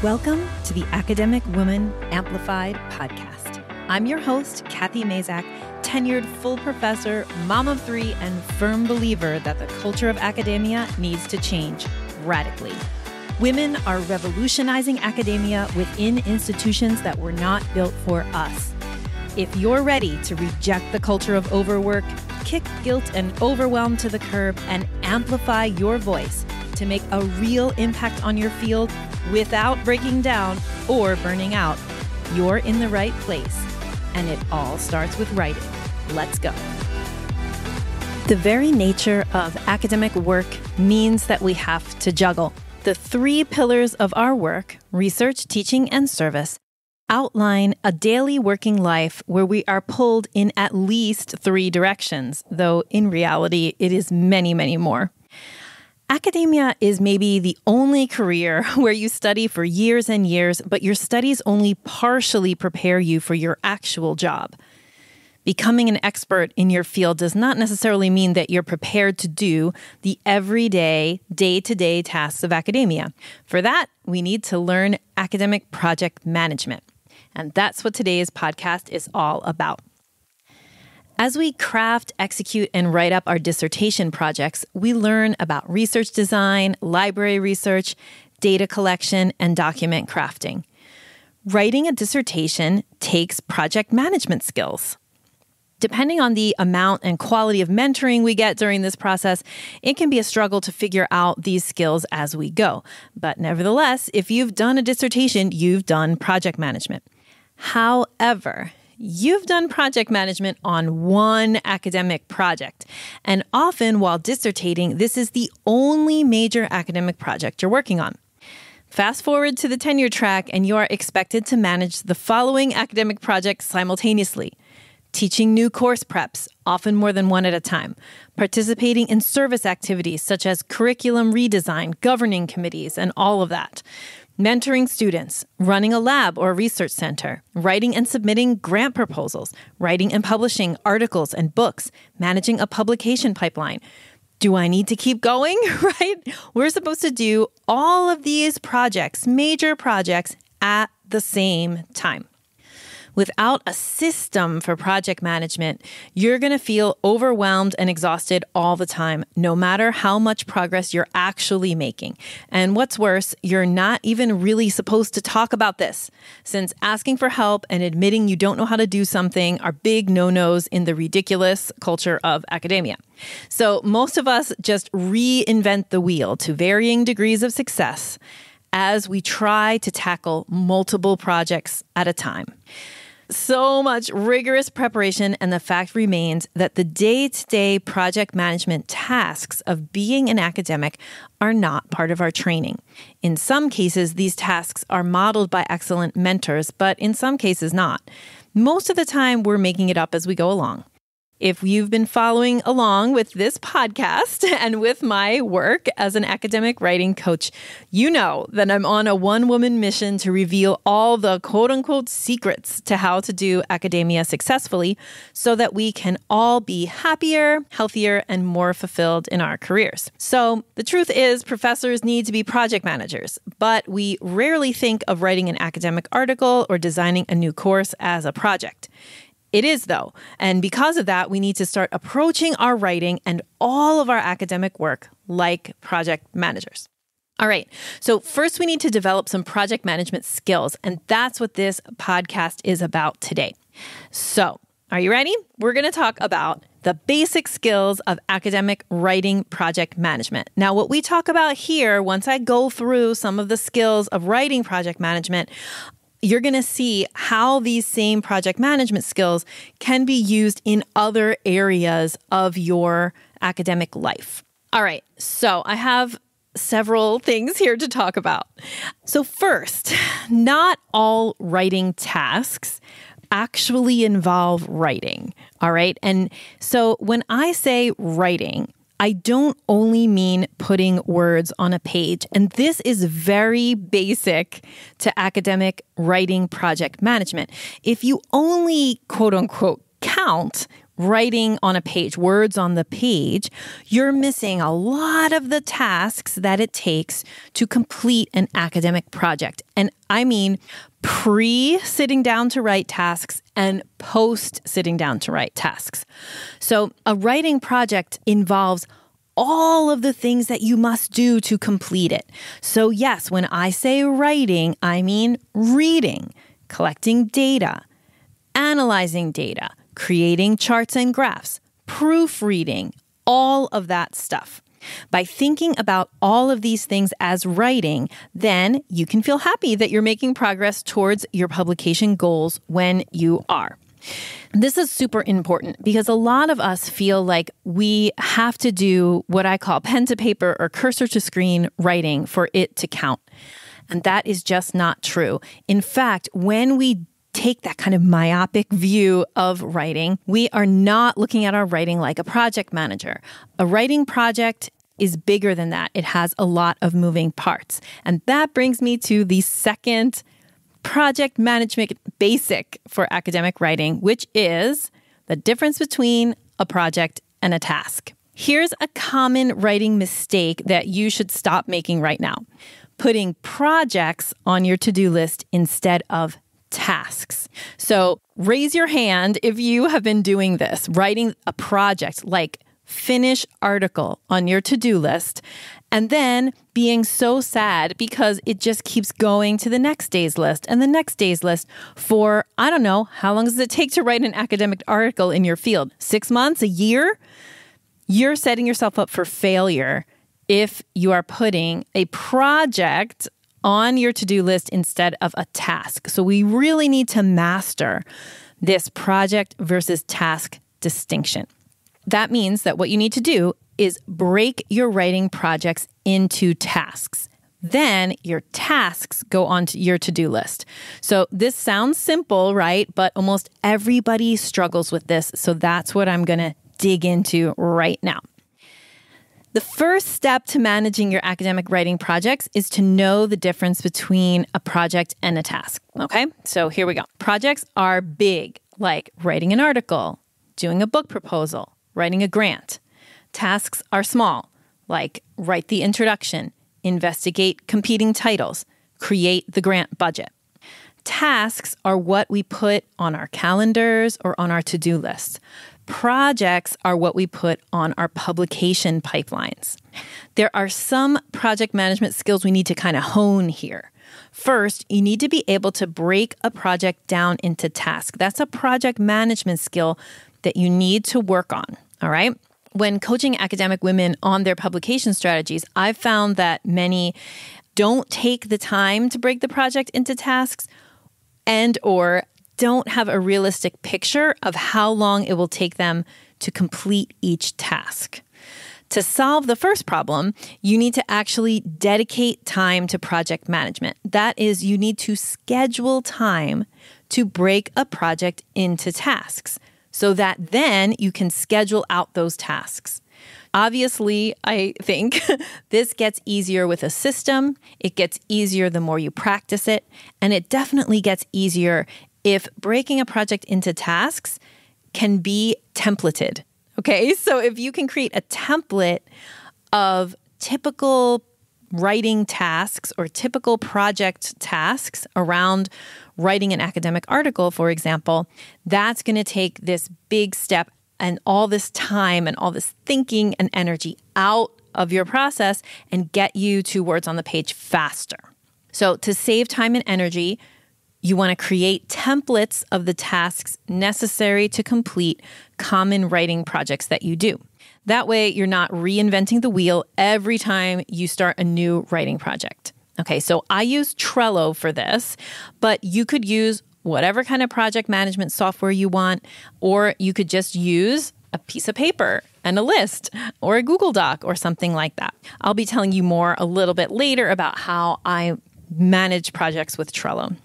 Welcome to the Academic Woman Amplified podcast. I'm your host, Cathy Mazak, tenured full professor, mom of three, and firm believer that the culture of academia needs to change radically. Women are revolutionizing academia within institutions that were not built for us. If you're ready to reject the culture of overwork, kick guilt and overwhelm to the curb, and amplify your voice to make a real impact on your field, without breaking down or burning out, you're in the right place. And it all starts with writing. Let's go. The very nature of academic work means that we have to juggle. The three pillars of our work research, teaching, and service outline a daily working life where we are pulled in at least three directions, though in reality, it is many, many more. Academia is maybe the only career where you study for years and years, but your studies only partially prepare you for your actual job. Becoming an expert in your field does not necessarily mean that you're prepared to do the everyday, day to day tasks of academia. For that, we need to learn academic project management. And that's what today's podcast is all about. As we craft, execute, and write up our dissertation projects, we learn about research design, library research, data collection, and document crafting. Writing a dissertation takes project management skills. Depending on the amount and quality of mentoring we get during this process, it can be a struggle to figure out these skills as we go. But nevertheless, if you've done a dissertation, you've done project management. However, you've done project management on one academic project. And often, while dissertating, this is the only major academic project you're working on. Fast forward to the tenure track, and you are expected to manage the following academic projects simultaneously teaching new course preps, often more than one at a time, participating in service activities such as curriculum redesign, governing committees, and all of that, mentoring students, running a lab or research center, writing and submitting grant proposals, writing and publishing articles and books, managing a publication pipeline. Do I need to keep going? right? We're supposed to do all of these projects, major projects, at the same time. Without a system for project management, you're going to feel overwhelmed and exhausted all the time, no matter how much progress you're actually making. And what's worse, you're not even really supposed to talk about this, since asking for help and admitting you don't know how to do something are big no nos in the ridiculous culture of academia. So most of us just reinvent the wheel to varying degrees of success as we try to tackle multiple projects at a time so much rigorous preparation, and the fact remains that the day to day project management tasks of being an academic are not part of our training. In some cases, these tasks are modeled by excellent mentors, but in some cases, not. Most of the time, we're making it up as we go along. If you've been following along with this podcast and with my work as an academic writing coach, you know that I'm on a one woman mission to reveal all the quote unquote secrets to how to do academia successfully so that we can all be happier, healthier, and more fulfilled in our careers. So, the truth is, professors need to be project managers, but we rarely think of writing an academic article or designing a new course as a project. It is, though. And because of that, we need to start approaching our writing and all of our academic work like project managers. All right. So, first, we need to develop some project management skills. And that's what this podcast is about today. So, are you ready? We're going to talk about the basic skills of academic writing project management. Now, what we talk about here, once I go through some of the skills of writing project management, you're going to see how these same project management skills can be used in other areas of your academic life. All right, so I have several things here to talk about. So, first, not all writing tasks actually involve writing. All right. And so, when I say writing, I don't only mean putting words on a page. And this is very basic to academic writing project management. If you only quote unquote count writing on a page, words on the page, you're missing a lot of the tasks that it takes to complete an academic project. And I mean pre sitting down to write tasks and post sitting down to write tasks. So a writing project involves all of the things that you must do to complete it. So, yes, when I say writing, I mean reading, collecting data, analyzing data, creating charts and graphs, proofreading, all of that stuff. By thinking about all of these things as writing, then you can feel happy that you're making progress towards your publication goals when you are. This is super important because a lot of us feel like we have to do what I call pen to paper or cursor to screen writing for it to count. And that is just not true. In fact, when we take that kind of myopic view of writing, we are not looking at our writing like a project manager. A writing project is bigger than that. It has a lot of moving parts. And that brings me to the second project management basic for academic writing, which is the difference between a project and a task. Here's a common writing mistake that you should stop making right now putting projects on your to do list instead of tasks. So raise your hand if you have been doing this, writing a project like finish article on your to do list, and then being so sad because it just keeps going to the next day's list and the next day's list for, I don't know, how long does it take to write an academic article in your field? Six months, a year? You're setting yourself up for failure if you are putting a project on your to do list instead of a task. So we really need to master this project versus task distinction. That means that what you need to do is break your writing projects into tasks. Then your tasks go onto your to do list. So this sounds simple, right? But almost everybody struggles with this. So that's what I'm going to dig into right now. The first step to managing your academic writing projects is to know the difference between a project and a task. Okay, so here we go. Projects are big, like writing an article, doing a book proposal, writing a grant. Tasks are small, like write the introduction, investigate competing titles, create the grant budget. Tasks are what we put on our calendars or on our to do lists. Projects are what we put on our publication pipelines. There are some project management skills we need to kind of hone here. First, you need to be able to break a project down into tasks. That's a project management skill that you need to work on. All right. When coaching academic women on their publication strategies, I've found that many don't take the time to break the project into tasks and or don't have a realistic picture of how long it will take them to complete each task. To solve the first problem, you need to actually dedicate time to project management. That is, you need to schedule time to break a project into tasks so that then you can schedule out those tasks. Obviously, I think this gets easier with a system. It gets easier the more you practice it. And it definitely gets easier if breaking a project into tasks can be templated. Okay, so if you can create a template of typical writing tasks or typical project tasks around writing an academic article, for example, that's going to take this big step and all this time and all this thinking and energy out of your process and get you to words on the page faster. So, to save time and energy, you want to create templates of the tasks necessary to complete common writing projects that you do. That way, you're not reinventing the wheel every time you start a new writing project. Okay, so I use Trello for this, but you could use whatever kind of project management software you want, or you could just use a piece of paper and a list or a Google Doc or something like that. I'll be telling you more a little bit later about how I manage projects with Trello.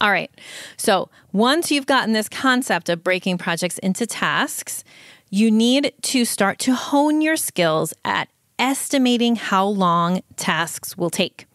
All right, so once you've gotten this concept of breaking projects into tasks, you need to start to hone your skills at estimating how long tasks will take.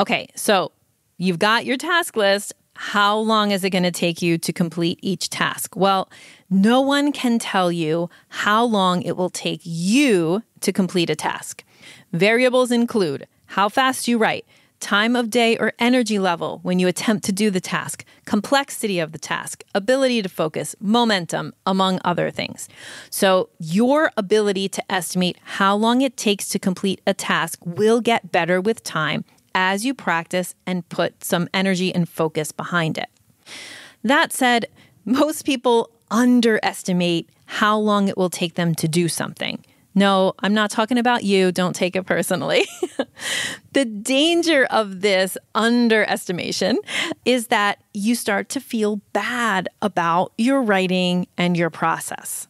Okay, so you've got your task list. how long is it going to take you to complete each task? Well, no one can tell you how long it will take you to complete a task. Variables include how fast you write, time of day or energy level when you attempt to do the task, complexity of the task, ability to focus, momentum, among other things. So, your ability to estimate how long it takes to complete a task will get better with time as you practice and put some energy and focus behind it. That said, most people underestimate how long it will take them to do something. No, I'm not talking about you. Don't take it personally. the danger of this underestimation is that you start to feel bad about your writing and your process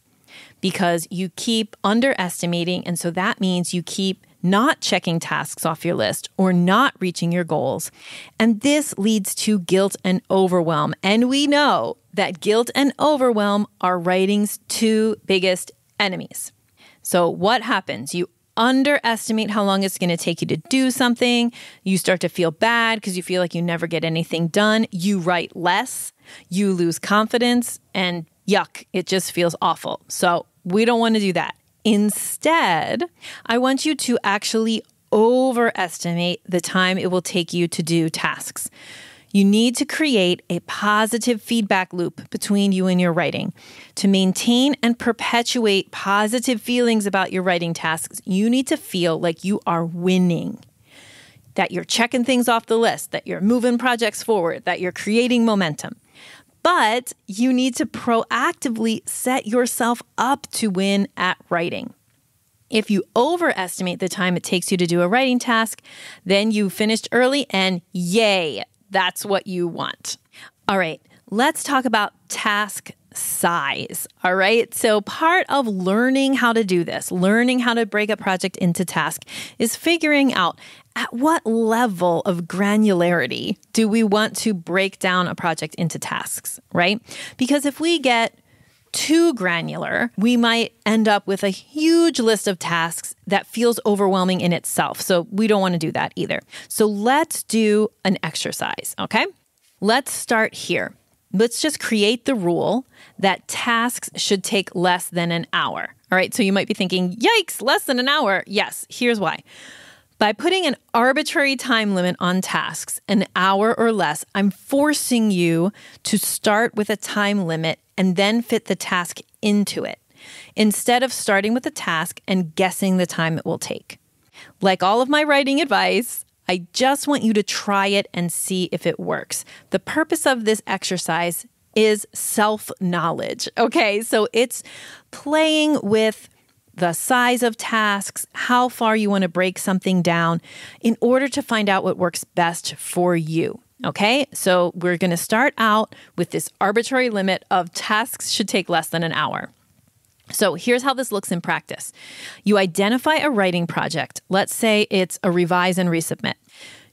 because you keep underestimating. And so that means you keep not checking tasks off your list or not reaching your goals. And this leads to guilt and overwhelm. And we know that guilt and overwhelm are writing's two biggest enemies. So, what happens? You underestimate how long it's going to take you to do something. You start to feel bad because you feel like you never get anything done. You write less, you lose confidence, and yuck, it just feels awful. So, we don't want to do that. Instead, I want you to actually overestimate the time it will take you to do tasks. You need to create a positive feedback loop between you and your writing. To maintain and perpetuate positive feelings about your writing tasks, you need to feel like you are winning, that you're checking things off the list, that you're moving projects forward, that you're creating momentum but you need to proactively set yourself up to win at writing. If you overestimate the time it takes you to do a writing task, then you finished early and yay, that's what you want. All right, let's talk about task size. All right. So, part of learning how to do this, learning how to break a project into tasks, is figuring out at what level of granularity do we want to break down a project into tasks, right? Because if we get too granular, we might end up with a huge list of tasks that feels overwhelming in itself. So we don't want to do that either. So let's do an exercise, okay? Let's start here. Let's just create the rule that tasks should take less than an hour. All right, so you might be thinking, yikes, less than an hour. Yes, here's why. By putting an arbitrary time limit on tasks, an hour or less, I'm forcing you to start with a time limit and then fit the task into it, instead of starting with a task and guessing the time it will take. Like all of my writing advice, I just want you to try it and see if it works. The purpose of this exercise is self knowledge. Okay, so it's playing with the size of tasks, how far you want to break something down in order to find out what works best for you. Okay, so we're going to start out with this arbitrary limit of tasks should take less than an hour. So here's how this looks in practice you identify a writing project. Let's say it's a revise and resubmit.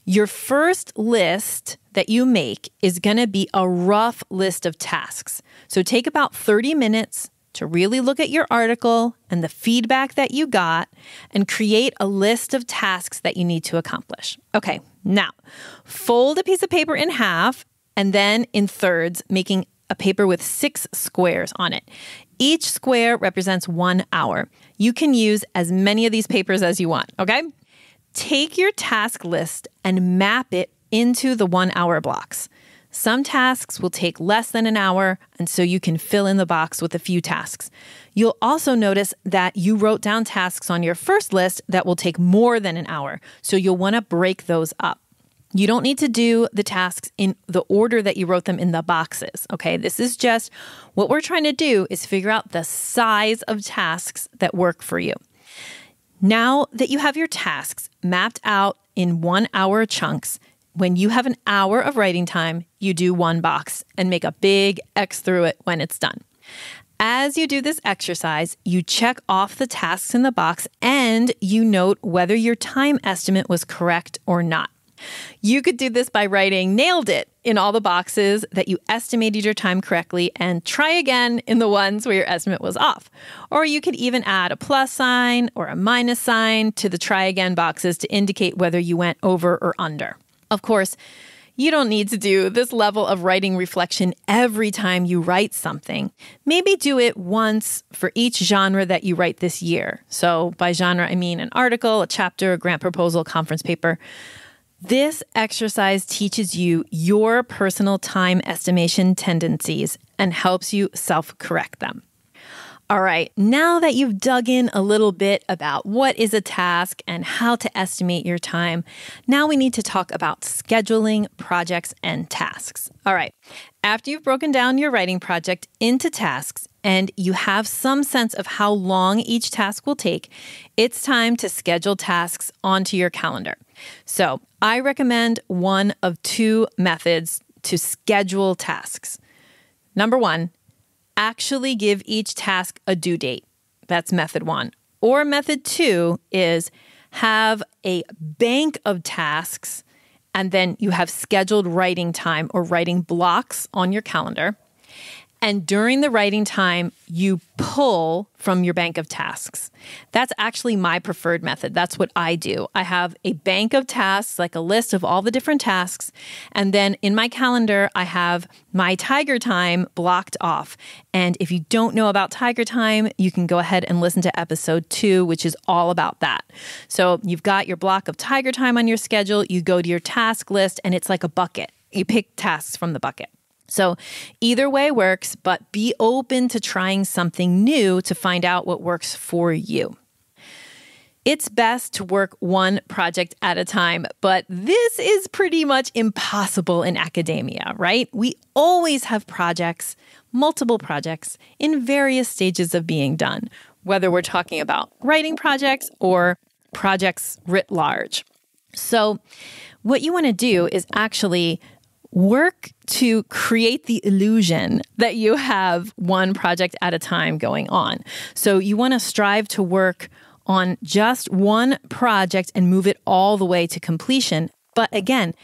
Your first list that you make is going to be a rough list of tasks. So take about 30 minutes to really look at your article and the feedback that you got and create a list of tasks that you need to accomplish. Okay, now fold a piece of paper in half and then in thirds, making a paper with six squares on it. Each square represents one hour. You can use as many of these papers as you want, okay? Take your task list and map it into the one hour blocks. Some tasks will take less than an hour, and so you can fill in the box with a few tasks. You'll also notice that you wrote down tasks on your first list that will take more than an hour, so you'll want to break those up. You don't need to do the tasks in the order that you wrote them in the boxes, okay? This is just what we're trying to do is figure out the size of tasks that work for you. Now that you have your tasks mapped out in one hour chunks, when you have an hour of writing time, you do one box and make a big X through it when it's done. As you do this exercise, you check off the tasks in the box and you note whether your time estimate was correct or not. You could do this by writing nailed it in all the boxes that you estimated your time correctly and try again in the ones where your estimate was off. Or you could even add a plus sign or a minus sign to the try again boxes to indicate whether you went over or under. Of course, You don't need to do this level of writing reflection every time you write something. Maybe do it once for each genre that you write this year. So, by genre, I mean an article, a chapter, a grant proposal, conference paper. This exercise teaches you your personal time estimation tendencies and helps you self correct them. All right, now that you've dug in a little bit about what is a task and how to estimate your time, now we need to talk about scheduling projects and tasks. All right, after you've broken down your writing project into tasks and you have some sense of how long each task will take, it's time to schedule tasks onto your calendar. So I recommend one of two methods to schedule tasks. Number one, actually give each task a due date. That's method one. Or method two is have a bank of tasks and then you have scheduled writing time or writing blocks on your calendar. And during the writing time, you pull from your bank of tasks. That's actually my preferred method. That's what I do. I have a bank of tasks, like a list of all the different tasks. And then in my calendar, I have my Tiger Time blocked off. And if you don't know about Tiger Time, you can go ahead and listen to episode two, which is all about that. So you've got your block of Tiger Time on your schedule, you go to your task list, and it's like a bucket. You pick tasks from the bucket. So, either way works, but be open to trying something new to find out what works for you. It's best to work one project at a time, but this is pretty much impossible in academia, right? We always have projects, multiple projects, in various stages of being done, whether we're talking about writing projects or projects writ large. So, what you want to do is actually work to create the illusion that you have one project at a time going on. So you want to strive to work on just one project and move it all the way to completion. But again,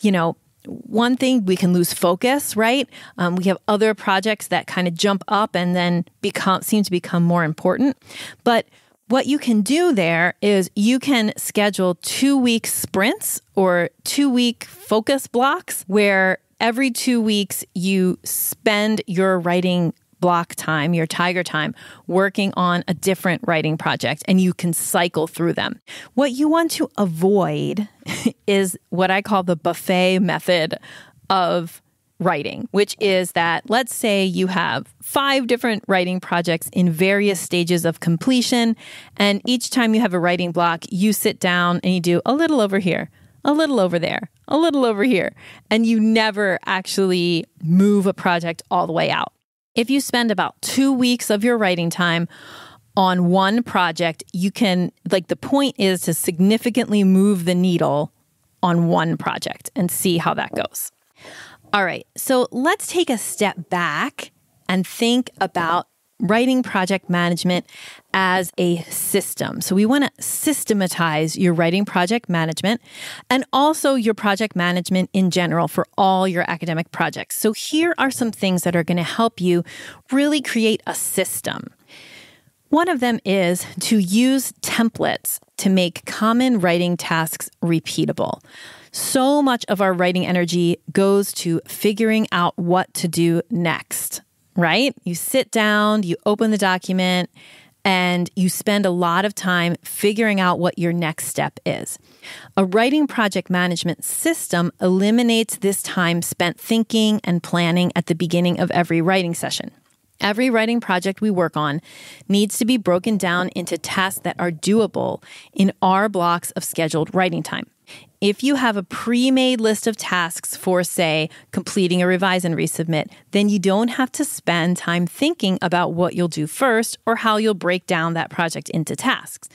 you know, one thing we can lose focus, right? Um, we have other projects that kind of jump up and then become seem to become more important. But what you can do there is you can schedule two week sprints or two week focus blocks where every two weeks you spend your writing block time, your tiger time, working on a different writing project, and you can cycle through them. What you want to avoid is what I call the buffet method of writing, which is that let's say you have five different writing projects in various stages of completion. And each time you have a writing block, you sit down and you do a little over here, a little over there, a little over here. And you never actually move a project all the way out. If you spend about two weeks of your writing time on one project, you can, like, the point is to significantly move the needle on one project and see how that goes. All right, so let's take a step back and think about writing project management as a system. So we want to systematize your writing project management and also your project management in general for all your academic projects. So here are some things that are going to help you really create a system. One of them is to use templates to make common writing tasks repeatable. So much of our writing energy goes to figuring out what to do next, right? You sit down, you open the document, and you spend a lot of time figuring out what your next step is. A writing project management system eliminates this time spent thinking and planning at the beginning of every writing session. Every writing project we work on needs to be broken down into tasks that are doable in our blocks of scheduled writing time. If you have a pre made list of tasks for, say, completing a revise and resubmit, then you don't have to spend time thinking about what you'll do first or how you'll break down that project into tasks.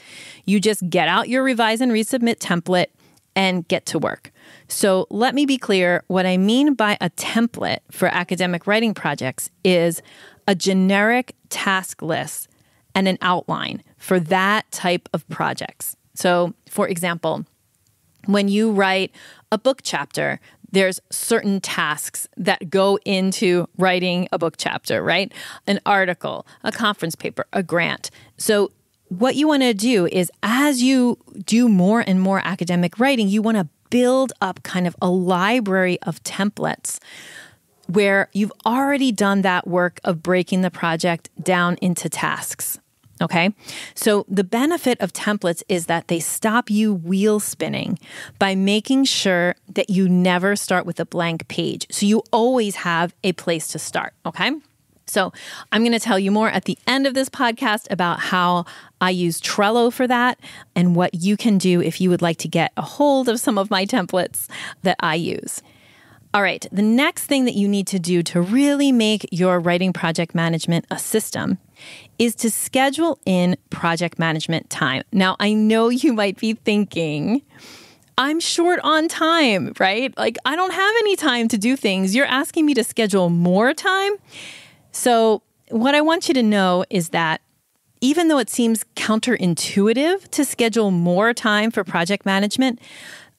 You just get out your revise and resubmit template and get to work. So let me be clear what I mean by a template for academic writing projects is a generic task list and an outline for that type of projects. So, for example, when you write a book chapter, there's certain tasks that go into writing a book chapter, right? An article, a conference paper, a grant. So, what you want to do is as you do more and more academic writing, you want to build up kind of a library of templates where you've already done that work of breaking the project down into tasks. Okay. So the benefit of templates is that they stop you wheel spinning by making sure that you never start with a blank page. So you always have a place to start. Okay. So I'm going to tell you more at the end of this podcast about how I use Trello for that and what you can do if you would like to get a hold of some of my templates that I use. All right, the next thing that you need to do to really make your writing project management a system is to schedule in project management time. Now, I know you might be thinking, I'm short on time, right? Like, I don't have any time to do things. You're asking me to schedule more time. So, what I want you to know is that even though it seems counterintuitive to schedule more time for project management,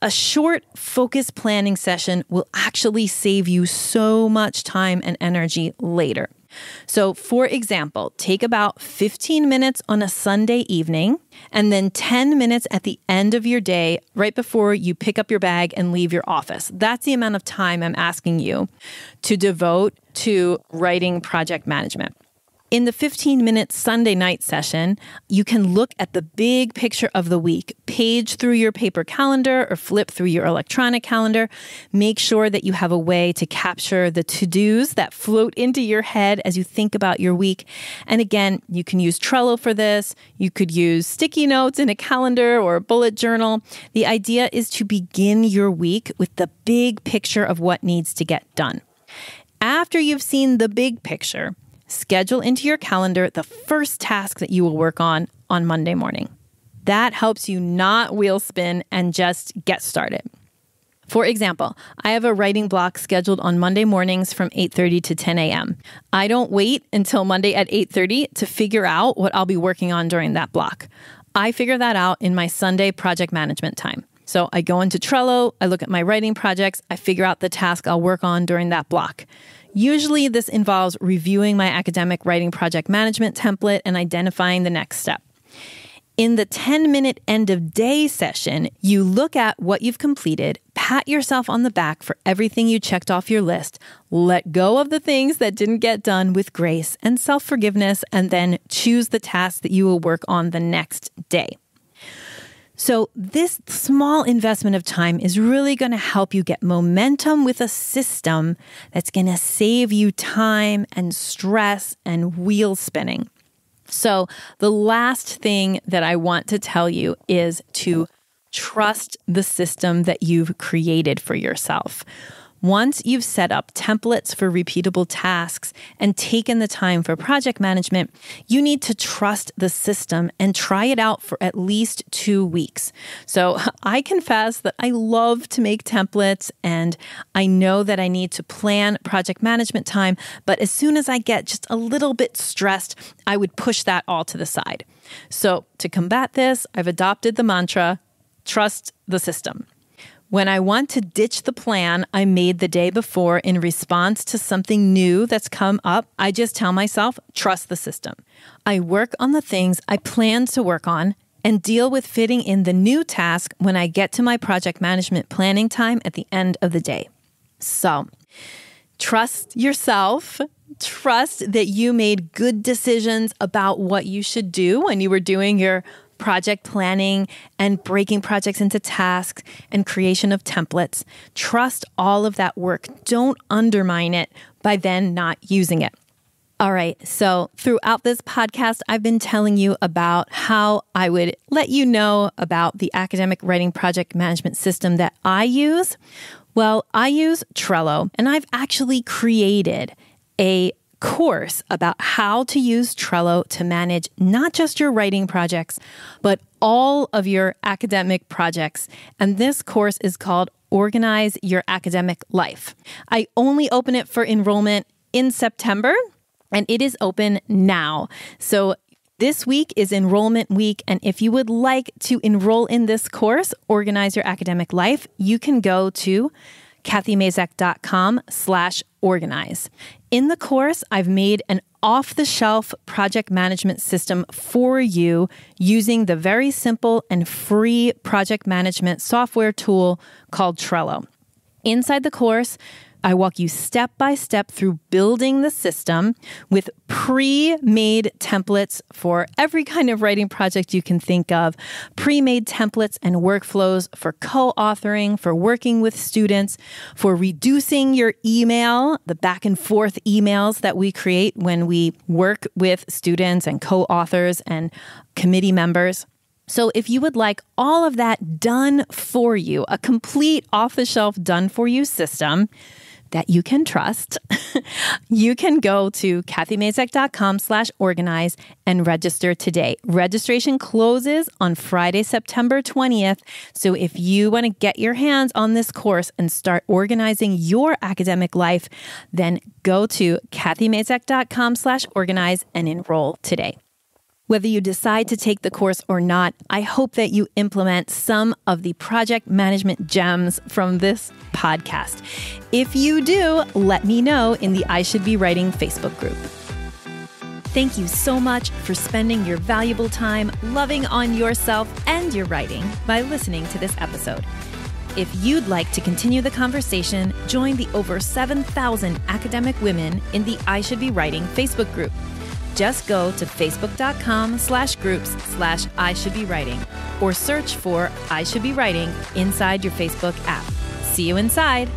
a short focus planning session will actually save you so much time and energy later. So, for example, take about 15 minutes on a Sunday evening and then 10 minutes at the end of your day, right before you pick up your bag and leave your office. That's the amount of time I'm asking you to devote to writing project management. In the 15 minute Sunday night session, you can look at the big picture of the week, page through your paper calendar or flip through your electronic calendar. Make sure that you have a way to capture the to dos that float into your head as you think about your week. And again, you can use Trello for this. You could use sticky notes in a calendar or a bullet journal. The idea is to begin your week with the big picture of what needs to get done. After you've seen the big picture, schedule into your calendar the first task that you will work on on Monday morning. That helps you not wheel spin and just get started. For example, I have a writing block scheduled on Monday mornings from 8:30 to 10 a.m. I don't wait until Monday at 8:30 to figure out what I'll be working on during that block. I figure that out in my Sunday project management time. So I go into Trello, I look at my writing projects, I figure out the task I'll work on during that block. Usually, this involves reviewing my academic writing project management template and identifying the next step. In the 10 minute end of day session, you look at what you've completed, pat yourself on the back for everything you checked off your list, let go of the things that didn't get done with grace and self forgiveness, and then choose the tasks that you will work on the next day. So, this small investment of time is really going to help you get momentum with a system that's going to save you time and stress and wheel spinning. So, the last thing that I want to tell you is to trust the system that you've created for yourself. Once you've set up templates for repeatable tasks and taken the time for project management, you need to trust the system and try it out for at least two weeks. So I confess that I love to make templates and I know that I need to plan project management time, but as soon as I get just a little bit stressed, I would push that all to the side. So to combat this, I've adopted the mantra trust the system. When I want to ditch the plan I made the day before in response to something new that's come up, I just tell myself, trust the system. I work on the things I plan to work on and deal with fitting in the new task when I get to my project management planning time at the end of the day. So, trust yourself. Trust that you made good decisions about what you should do when you were doing your project planning and breaking projects into tasks and creation of templates. Trust all of that work. Don't undermine it by then not using it. All right. So, throughout this podcast, I've been telling you about how I would let you know about the academic writing project management system that I use. Well, I use Trello, and I've actually created a course about how to use Trello to manage not just your writing projects, but all of your academic projects. And this course is called Organize Your Academic Life. I only open it for enrollment in September, and it is open now. So this week is enrollment week, and if you would like to enroll in this course, Organize Your Academic Life, you can go to cathymazak.com slash organize. In the course, I've made an off the shelf project management system for you using the very simple and free project management software tool called Trello. Inside the course, I walk you step by step through building the system with pre made templates for every kind of writing project you can think of, pre made templates and workflows for co authoring, for working with students, for reducing your email, the back and forth emails that we create when we work with students and co authors and committee members. So, if you would like all of that done for you, a complete off the shelf done for you system, that you can trust, you can go to cathymazak.com slash organize and register today. Registration closes on Friday, September 20th. So if you want to get your hands on this course and start organizing your academic life, then go to cathymazak.com slash organize and enroll today. Whether you decide to take the course or not, I hope that you implement some of the project management gems from this podcast. If you do, let me know in the I Should Be Writing Facebook group. Thank you so much for spending your valuable time loving on yourself and your writing by listening to this episode. If you'd like to continue the conversation, join the over 7,000 academic women in the I Should Be Writing Facebook group just go to facebook.com slash groups slash I should be writing or search for I should be writing inside your Facebook app. See you inside.